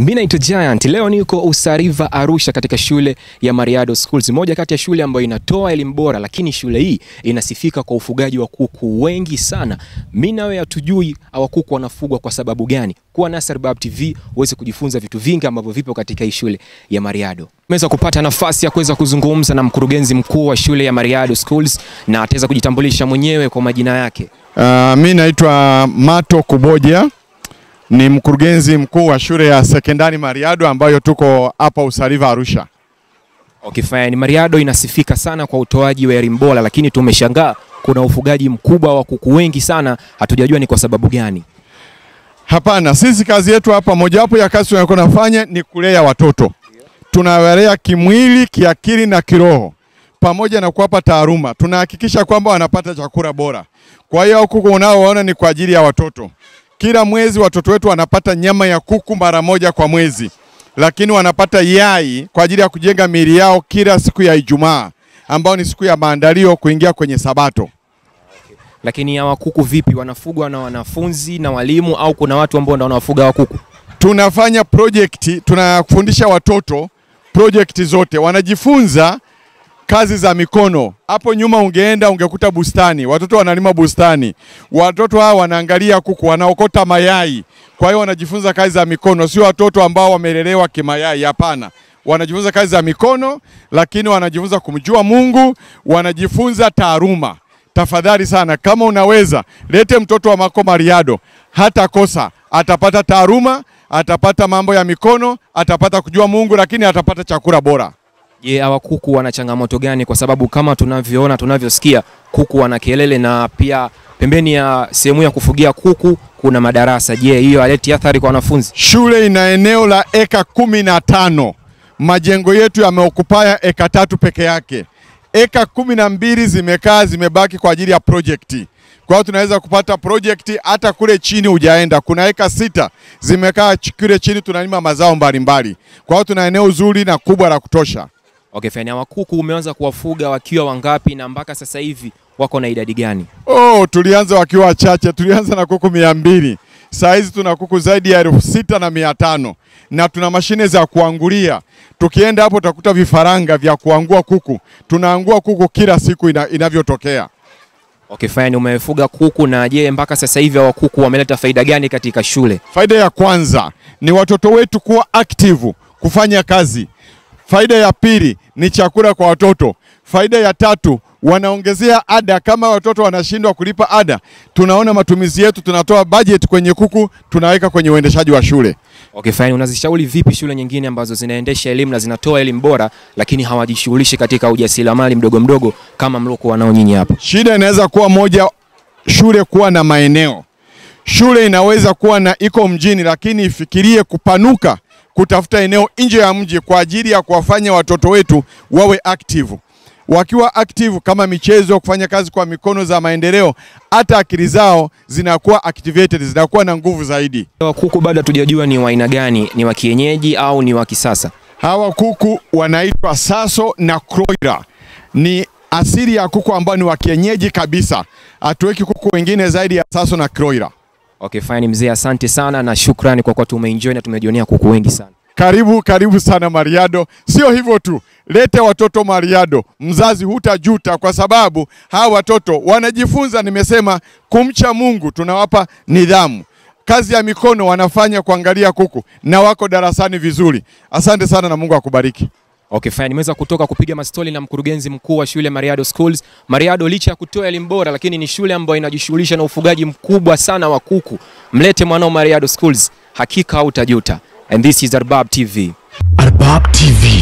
Mimi naitwa Giant. Leo niko Usariva Arusha katika shule ya Mariado Schools, moja kati ya shule ambayo inatoa elimu bora, lakini shule hii inasifika kwa ufugaji wa kuku wengi sana. Mimi nawe hatujui hawa kuku wanafugwa kwa sababu gani. Kuwa na Arbab TV uweze kujifunza vitu vingi ambavyo vipo katika hii shule ya Mariado. Nimeweza kupata nafasi ya kuweza kuzungumza na mkurugenzi mkuu wa shule ya Mariado Schools na ataweza kujitambulisha mwenyewe kwa majina yake. Uh, mimi naitwa Mato Kuboja ni mkurugenzi mkuu wa shule ya sekondari Mariado ambayo tuko hapa Usariva Arusha. Okay, fine. Mariado inasifika sana kwa utoaji wa elimu bora, lakini tumeshangaa kuna ufugaji mkubwa wa kuku wengi sana, hatujajua ni kwa sababu gani. Hapana, sisi kazi yetu hapa, mojawapo ya kazi tunayokuwa nafanya ni kulea watoto. Tunawalea kimwili, kiakili na kiroho pamoja na kuwapa taaluma. Tunahakikisha kwamba wanapata chakula bora. Kwa hiyo kuku unaoona ni kwa ajili ya watoto. Kila mwezi watoto wetu wanapata nyama ya kuku mara moja kwa mwezi, lakini wanapata yai kwa ajili ya kujenga miili yao kila siku ya Ijumaa, ambayo ni siku ya maandalio kuingia kwenye Sabato. Lakini hawa kuku vipi, wanafugwa na wanafunzi na walimu au kuna watu ambao ndio wanawafuga hawa kuku? Tunafanya project, tunafundisha watoto project zote, wanajifunza kazi za mikono. Hapo nyuma ungeenda ungekuta bustani, watoto wanalima bustani, watoto hawa wanaangalia kuku, wanaokota mayai. Kwa hiyo wanajifunza kazi za mikono, sio watoto ambao wamelelewa kimayai. Hapana, wanajifunza kazi za mikono, lakini wanajifunza kumjua Mungu, wanajifunza taaluma. Tafadhali sana, kama unaweza lete mtoto wa Mako Mariado, hata kosa atapata taaluma, atapata mambo ya mikono, atapata kujua Mungu, lakini atapata chakula bora. Je, hawa kuku wana changamoto gani? Kwa sababu kama tunavyoona tunavyosikia, kuku wana kelele na pia pembeni ya sehemu ya kufugia kuku kuna madarasa. Je, hiyo haleti athari kwa wanafunzi? Shule ina eneo la eka kumi na tano. Majengo yetu yameokupaya eka tatu peke yake. Eka kumi na mbili zimekaa zimebaki kwa ajili ya projekti. Kwa hiyo tunaweza kupata projekti hata kule chini hujaenda. Kuna eka sita zimekaa kule chini, tunalima mazao mbalimbali. Kwa hiyo tuna eneo zuri na kubwa la kutosha. Okay, fine. Hawa kuku umeanza kuwafuga wakiwa wangapi na mpaka sasa hivi wako na idadi gani? Oh, tulianza wakiwa wachache, tulianza na kuku mia mbili. Saa hizi tuna kuku zaidi ya elfu sita na mia tano na tuna mashine za kuangulia. Tukienda hapo utakuta vifaranga vya kuangua kuku. Tunaangua kuku kila siku ina, inavyotokea. Okay, fine. Umefuga kuku na je, mpaka sasa hivi hawa kuku wameleta faida gani katika shule? Faida ya kwanza ni watoto wetu kuwa active, kufanya kazi. Faida ya pili ni chakula kwa watoto. Faida ya tatu wanaongezea ada. Kama watoto wanashindwa kulipa ada, tunaona matumizi yetu, tunatoa budget kwenye kuku, tunaweka kwenye uendeshaji wa shule. Okay, fine. Unazishauri vipi shule nyingine ambazo zinaendesha elimu na zinatoa elimu bora lakini hawajishughulishi katika ujasiriamali mdogo mdogo kama mloko wanao nyinyi hapa? Shida inaweza kuwa moja, shule kuwa na maeneo. Shule inaweza kuwa na iko mjini, lakini ifikirie kupanuka, kutafuta eneo nje ya mji kwa ajili ya kuwafanya watoto wetu wawe active. Wakiwa active kama michezo, kufanya kazi kwa mikono za maendeleo, hata akili zao zinakuwa activated, zinakuwa na nguvu zaidi. Hawa kuku bado hatujajua ni wa aina gani, ni wa kienyeji au ni wa kisasa? Hawa kuku wanaitwa Saso na Croira. Ni asili ya kuku ambao ni wa kienyeji kabisa. Hatuweki kuku wengine zaidi ya Saso na Croira. Okay, fine mzee, asante sana na shukrani kwa kuwa tumeenjoy na tumejionea kuku wengi sana. Karibu karibu sana Mariado. Sio hivyo tu, lete watoto Mariado, mzazi hutajuta, kwa sababu hawa watoto wanajifunza, nimesema kumcha Mungu, tunawapa nidhamu, kazi ya mikono wanafanya, kuangalia kuku na wako darasani vizuri. Asante sana na Mungu akubariki. Okay, fine. Nimeweza kutoka kupiga mastori na mkurugenzi mkuu wa shule Mariado Schools. Mariado licha ya kutoa elimu bora, lakini ni shule ambayo inajishughulisha na ufugaji mkubwa sana wa kuku. Mlete mwanao Mariado Schools, hakika hautajuta. And this is Arbab TV. Arbab TV